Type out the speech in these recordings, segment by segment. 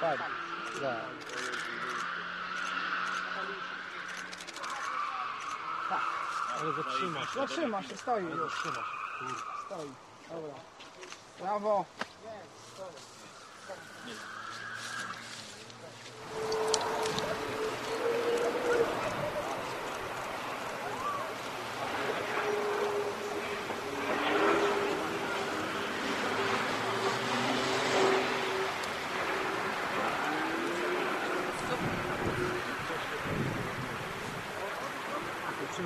Tak, tak. Tak. Ale zatrzyma się. Zatrzyma się, stoi już. Zatrzyma się. Stoi. Dobra. Brawo. Nie, stoi.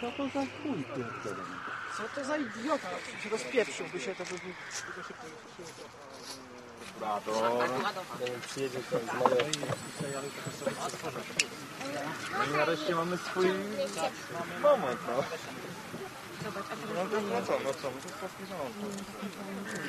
Co to za chuj pierdolony? Co to za idiota? Się rozpieprzyłby się, to by był... Brado. No i nareszcie mamy swój moment, no. No to no co, no co, no to jest